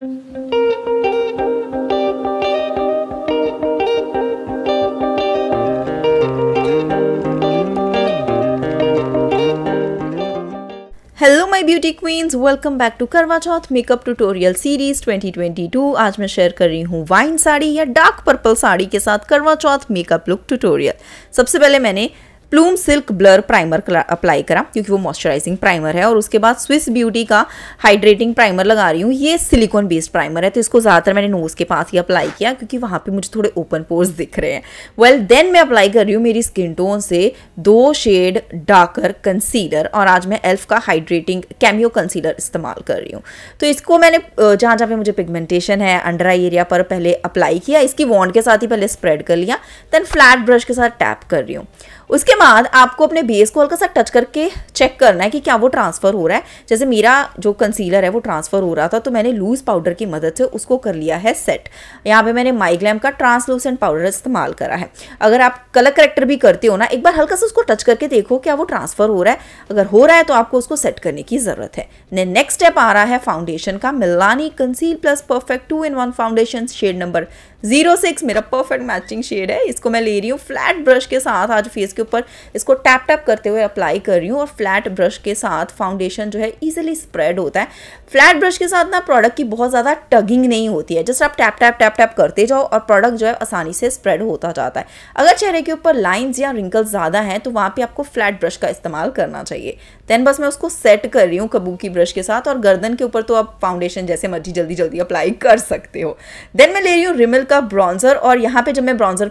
Hello my beauty queens welcome back to Karva Chauth makeup tutorial series 2022 आज मैं share कर रही हूँ वाइन साड़ी या डार्क पर्पल साड़ी के साथ Karva Chauth makeup look tutorial सबसे पहले मैंने plume silk blur primer apply करा क्योंकि वो मॉइस्चराइजिंग प्राइमर है और उसके बाद स्विस ब्यूटी का हाइड्रेटिंग प्राइमर लगा रही हूँ। ये सिलिकॉन बेस्ड प्राइमर है तो इसको ज़्यादातर मैंने नोज़ के पास ही अप्लाई किया क्योंकि वहाँ पे मुझे थोड़े ओपन पोर्स दिख रहे हैं। वेल well, देन मैं अप्लाई कर रही हूँ मेरी स्किन टोन से दो शेड डार्कर कंसीलर और आज मैं एल्फ का हाइड्रेटिंग कैमियो कंसीलर इस्तेमाल कर रही हूँ। तो इसको मैंने जहाँ जहाँ पे मुझे पिगमेंटेशन है अंडर आई एरिया पर पहले अप्लाई किया इसकी वॉन्ड के साथ ही पहले स्प्रेड कर लिया देन फ्लैट ब्रश के साथ टैप कर रही हूँ। उसके बाद आपको अपने बेस को हल्का सा टच करके चेक करना है कि क्या वो ट्रांसफ़र हो रहा है। जैसे मेरा जो कंसीलर है, वो ट्रांसफ़र हो रहा था तो मैंने लूज़ पाउडर की मदद से उसको कर लिया है सेट यहाँ पे मैंने माइग्लैम का ट्रांसलूसेंट पाउडर इस्तेमाल करा है। अगर आप कलर करेक्टर भी करते हो ना, एक बार हल्का सा उसको टच करके देखो क्या वो ट्रांसफ़र हो रहा है। अगर हो रहा है तो आपको उसको सेट करने की ज़रूरत है। नेक्स्ट स्टेप आ रहा है फाउंडेशन का Milani conceal plus perfect two in one foundation shade number zero six मेरा परफेक्ट मैचिंग शेड है। इसको मैं ले रही हूँ फ्लैट ब्रश के साथ। आज फेस के ऊपर इसको टैप टैप करते हुए अप्लाई कर रही हूँ और फ्लैट ब्रश के साथ फाउंडेशन जो है ईजिली स्प्रेड होता है। फ्लैट ब्रश के साथ ना प्रोडक्ट की बहुत ज़्यादा टगिंग नहीं होती है। जस्ट आप टैप टैप टैप टैप करते जाओ और प्रोडक्ट जो है आसानी से स्प्रेड होता जाता है। अगर चेहरे के ऊपर लाइन्स या रिंकल्स ज़्यादा हैं तो वहाँ पर आपको फ्लैट ब्रश का इस्तेमाल करना चाहिए। देन बस मैं उसको सेट कर रही हूँ कबू की ब्रश के साथ और गर्दन के ऊपर तो आप फाउंडेशन जैसे मर्ज़ी जल्दी जल्दी अप्लाई कर सकते हो। देन मैं ले रही हूँ रिमिल का ब्रॉन्जर और यहाँ पे जब मैं ब्रॉन्जर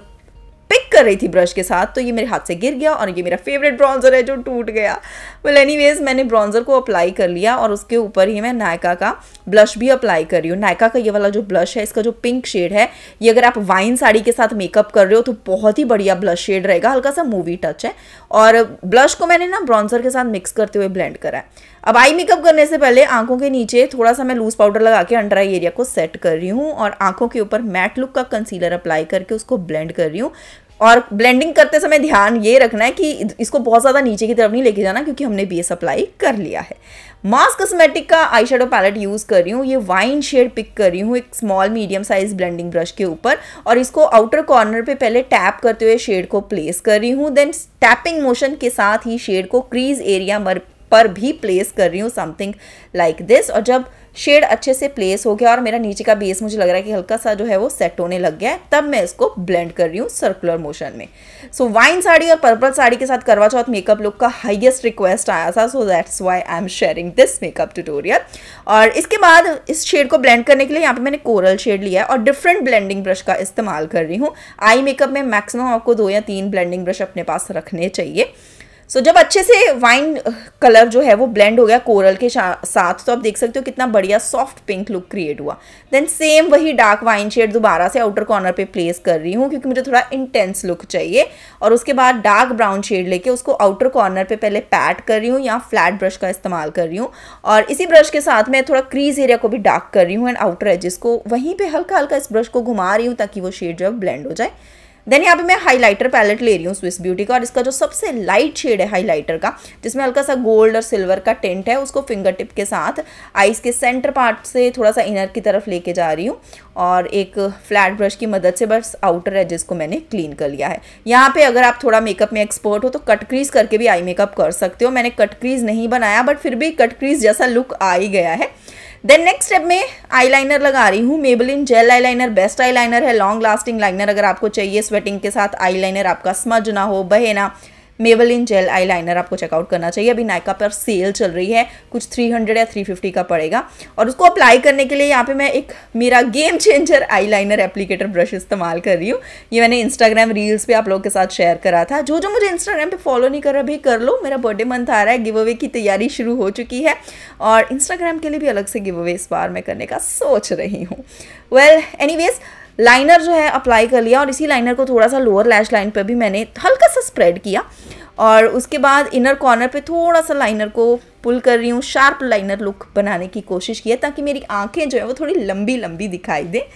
पिक कर रही थी ब्रश के साथ तो ये मेरे हाथ से गिर गया और ये मेरा फेवरेट ब्रॉन्जर है जो टूट गया। वेल एनीवेज मैंने ब्रॉन्जर को अप्लाई कर लिया और उसके ऊपर ही मैं नायका का ब्लश भी अप्लाई कर रही हूँ। नायका का ये वाला जो ब्लश है, इसका जो पिंक शेड है, ये अगर आप वाइन साड़ी के साथ मेकअप कर रहे हो तो बहुत ही बढ़िया ब्लश शेड रहेगा। हल्का सा मूवी टच है। और ब्लश को मैंने ना ब्रॉन्जर के साथ मिक्स करते हुए ब्लेंड करा है। अब आई मेकअप करने से पहले आँखों के नीचे थोड़ा सा मैं लूज पाउडर लगा के अंडर आई एरिया को सेट कर रही हूँ और आँखों के ऊपर मैट लुक का कंसीलर अप्लाई करके उसको ब्लेंड कर रही हूँ। और ब्लेंडिंग करते समय ध्यान ये रखना है कि इसको बहुत ज़्यादा नीचे की तरफ़ नहीं लेके जाना क्योंकि हमने बेस अप्लाई कर लिया है। मास कॉस्मेटिक का आई शेडो पैलेट यूज़ कर रही हूँ, ये वाइन शेड पिक कर रही हूँ, एक small medium size blending brush के ऊपर और इसको आउटर कॉर्नर पे पहले टैप करते हुए शेड को प्लेस कर रही हूँ देन टैपिंग मोशन के साथ ही शेड को क्रीज एरिया पर भी प्लेस कर रही हूँ समथिंग लाइक दिस और जब शेड अच्छे से प्लेस हो गया और मेरा नीचे का बेस मुझे लग रहा है कि हल्का सा जो है वो सेट होने लग गया है तब मैं इसको ब्लेंड कर रही हूँ सर्कुलर मोशन में. सो so, वाइन साड़ी और पर्पल साड़ी के साथ करवा चौथ मेकअप लुक का हाईएस्ट रिक्वेस्ट आया था so that's why I am sharing this makeup tutorial और इसके बाद इस शेड को ब्लेंड करने के लिए यहाँ पे मैंने कोरल शेड लिया है और डिफरेंट ब्लेंडिंग ब्रश का इस्तेमाल कर रही हूँ. आई मेकअप में मैक्सिमम आपको दो या तीन ब्लेंडिंग ब्रश अपने पास रखने चाहिए. सो so, जब अच्छे से वाइन कलर जो है वो ब्लेंड हो गया कोरल के साथ तो आप देख सकते हो कितना बढ़िया सॉफ्ट पिंक लुक क्रिएट हुआ। देन सेम वही डार्क वाइन शेड दोबारा से आउटर कॉर्नर पे प्लेस कर रही हूँ क्योंकि मुझे थोड़ा इंटेंस लुक चाहिए। और उसके बाद डार्क ब्राउन शेड लेके उसको आउटर कॉर्नर पे पहले पैट कर रही हूँ या फ्लैट ब्रश का इस्तेमाल कर रही हूँ। और इसी ब्रश के साथ मैं थोड़ा क्रीज एरिया को भी डार्क कर रही हूँ एंड आउटर एजिस को वहीं पर हल्का हल्का इस ब्रश को घुमा रही हूँ ताकि वो शेड जो है ब्लेंड हो जाए। देन यहाँ पे मैं हाइलाइटर पैलेट ले रही हूँ स्विस ब्यूटी का और इसका जो सबसे लाइट शेड है हाइलाइटर का, जिसमें हल्का सा गोल्ड और सिल्वर का टेंट है, उसको फिंगर टिप के साथ आइस के सेंटर पार्ट से थोड़ा सा इनर की तरफ़ लेके जा रही हूँ और एक फ्लैट ब्रश की मदद से बस आउटर एजेस को मैंने क्लीन कर लिया है। यहाँ पे अगर आप थोड़ा मेकअप में एक्सपर्ट हो तो कट क्रीज करके भी आई मेकअप कर सकते हो। मैंने कट क्रीज नहीं बनाया बट फिर भी कट क्रीज जैसा लुक आ ही गया है। देन नेक्स्ट स्टेप में आईलाइनर लगा रही हूँ। Maybelline gel eyeliner best eyeliner है लॉन्ग लास्टिंग लाइनर अगर आपको चाहिए स्वेटिंग के साथ आईलाइनर आपका स्मज ना हो, बहे ना। मेबलिन जेल आईलाइनर आपको चेकआउट करना चाहिए। अभी नायका पर सेल चल रही है। कुछ 300 या 350 का पड़ेगा। और उसको अप्लाई करने के लिए यहाँ पे मैं एक मेरा game changer eyeliner applicator brush इस्तेमाल कर रही हूँ। ये मैंने इंस्टाग्राम रील्स पे आप लोगों के साथ शेयर करा था। जो जो मुझे इंस्टाग्राम पे फॉलो नहीं कर रहा भी कर लो। मेरा बर्थडे मंथ आ रहा है। गिव अवे की तैयारी शुरू हो चुकी है। और इंस्टाग्राम के लिए भी अलग से गिव अवे इस बार मैं करने का सोच रही हूँ। वेल well, लाइनर जो है अप्लाई कर लिया और इसी लाइनर को थोड़ा सा लोअर लैश लाइन पर भी मैंने हल्का सा स्प्रेड किया। और उसके बाद इनर कॉर्नर पे थोड़ा सा लाइनर को पुल कर रही हूँ शार्प लाइनर लुक बनाने की कोशिश की है ताकि मेरी आँखें जो है वो थोड़ी लंबी लंबी दिखाई दे।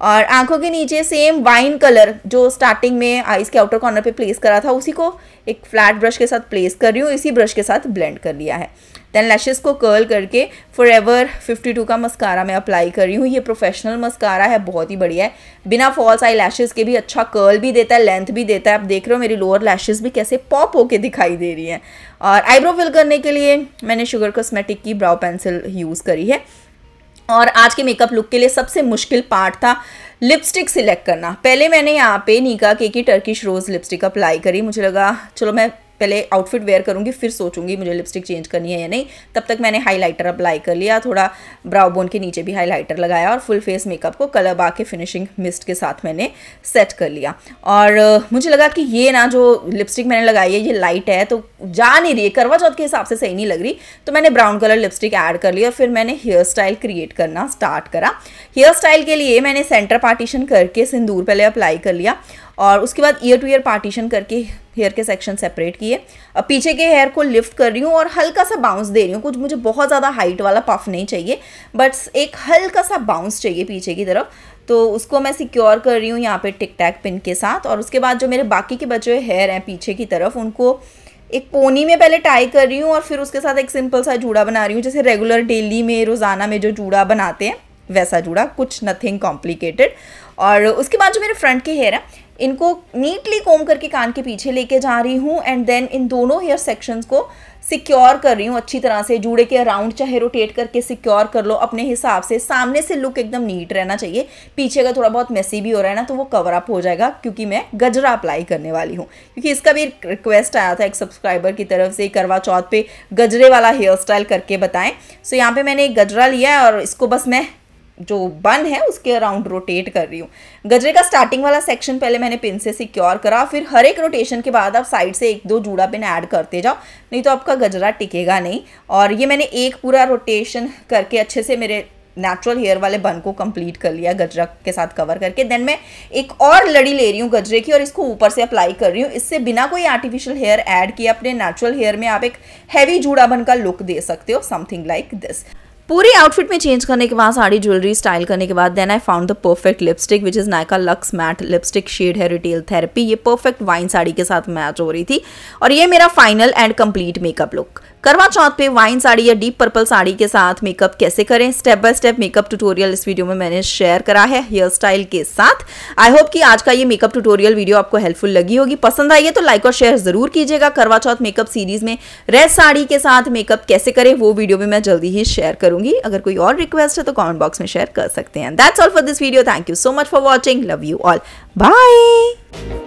और आँखों के नीचे सेम वाइन कलर जो स्टार्टिंग में आइस के आउटर कॉर्नर पे प्लेस करा था, उसी को एक फ्लैट ब्रश के साथ प्लेस कर रही हूँ, इसी ब्रश के साथ ब्लेंड कर लिया है। देन लैशेज़ को कर्ल करके फॉर एवर फिफ्टी टू का मस्कारा मैं अप्लाई कर रही हूँ। ये प्रोफेशनल मस्कारा है, बहुत ही बढ़िया है। बिना फॉल्स आई लैशेज़ के भी अच्छा कर्ल भी देता है लेंथ भी देता है। आप देख रहे हो मेरी लोअर लैशेज़ भी कैसे पॉप होके दिखाई दे रही हैं। और आईब्रो फिल करने के लिए मैंने शुगर कॉस्मेटिक की ब्राउ पेंसिल यूज़ करी है। और आज के मेकअप लुक के लिए सबसे मुश्किल पार्ट था लिपस्टिक सिलेक्ट करना। पहले मैंने यहाँ पे निका के की टर्किश रोज़ लिपस्टिक अप्लाई करी। मुझे लगा, चलो मैं पहले आउटफिट वेयर करूँगी, फिर सोचूँगी मुझे लिपस्टिक चेंज करनी है या नहीं। तब तक मैंने हाईलाइटर अप्लाई कर लिया, थोड़ा ब्राउ बोन के नीचे भी हाईलाइटर लगाया और फुल फेस मेकअप को कलर बा के फिनिशिंग मिस्ट के साथ मैंने सेट कर लिया। और मुझे लगा कि ये ना जो लिपस्टिक मैंने लगाई है, ये लाइट है तो जा नहीं रही है। करवा चौथ के हिसाब से सही नहीं लग रही तो मैंने ब्राउन कलर लिपस्टिक ऐड कर लिया और फिर मैंने हेयर स्टाइल क्रिएट करना स्टार्ट करा। हेयर स्टाइल के लिए मैंने सेंटर पार्टीशन करके सिंदूर पहले अप्लाई कर लिया और उसके बाद ईयर टू ईयर पार्टीशन करके हेयर के सेक्शन सेपरेट किए। अब पीछे के हेयर को लिफ्ट कर रही हूँ और हल्का सा बाउंस दे रही हूँ। कुछ मुझे बहुत ज़्यादा हाइट वाला पफ नहीं चाहिए बट एक हल्का सा बाउंस चाहिए पीछे की तरफ़। तो उसको मैं सिक्योर कर रही हूँ यहाँ पे टिक टैक पिन के साथ और उसके बाद जो मेरे बाकी के बचे हुए हेयर हैं पीछे की तरफ़, उनको एक पोनी में पहले टाई कर रही हूँ और फिर उसके साथ एक सिंपल सा जूड़ा बना रही हूँ, जैसे रेगुलर डेली में रोज़ाना में जो जूड़ा बनाते हैं। वैसा जुड़ा, कुछ नथिंग कॉम्प्लिकेटेड और उसके बाद जो मेरे फ्रंट के हेयर हैं, इनको नीटली कोम करके कान के पीछे लेके जा रही हूँ एंड देन इन दोनों हेयर सेक्शंस को सिक्योर कर रही हूँ अच्छी तरह से, जूड़े के अराउंड चाहे रोटेट करके सिक्योर कर लो, अपने हिसाब से। सामने से लुक एकदम नीट रहना चाहिए। पीछे का थोड़ा बहुत मेसी भी हो रहा है ना तो वो कवर अप हो जाएगा, क्योंकि मैं गजरा अप्लाई करने वाली हूँ। क्योंकि इसका भी रिक्वेस्ट आया था एक सब्सक्राइबर की तरफ़ से, करवा चौथ पे गजरे वाला हेयर स्टाइल करके बताएँ। सो यहाँ पे मैंने एक गजरा लिया है और इसको बस मैं जो बन है, उसके अराउंड रोटेट कर रही हूँ। गजरे का स्टार्टिंग वाला सेक्शन पहले मैंने पिन से सिक्योर करा, फिर हर एक रोटेशन के बाद आप साइड से एक दो जूड़ा पिन ऐड करते जाओ, नहीं तो आपका गजरा टिकेगा नहीं। और ये मैंने एक पूरा रोटेशन करके अच्छे से मेरे नेचुरल हेयर वाले बन को कंप्लीट कर लिया, गजरा के साथ कवर करके। देन मैं एक और लड़ी ले रही हूँ गजरे की और इसको ऊपर से अप्लाई कर रही हूँ। इससे बिना कोई आर्टिफिशियल हेयर ऐड किए अपने नेचुरल हेयर में आप एक हैवी जूड़ा बन का लुक दे सकते हो समथिंग लाइक दिस पूरी आउटफिट में चेंज करने के बाद, साड़ी ज्वेलरी स्टाइल करने के बाद then I found the perfect lipstick which is Nykaa luxe matte lipstick shade है रिटेल थेरेपी ये परफेक्ट वाइन साड़ी के साथ मैच हो रही थी। और ये मेरा final and complete makeup look Karva Chauth पे वाइन साड़ी या डीप पर्पल साड़ी के साथ मेकअप कैसे करें? Step by step makeup tutorial इस वीडियो में मैंने शेयर करा है हेयर स्टाइल के साथ। आई होप कि आज का ये मेकअप ट्यूटोरियल वीडियो आपको हेल्पफुल लगी होगी। पसंद आई है तो लाइक और शेयर ज़रूर कीजिएगा। करवा चौथ मेकअप सीरीज़ में रेड साड़ी के साथ मेकअप कैसे करें, वो वीडियो भी मैं जल्दी ही शेयर करूँगी। अगर कोई और रिक्वेस्ट है तो कॉमेंट बॉक्स में शेयर कर सकते हैं। That's all for this video thank you so much for watching love you all bye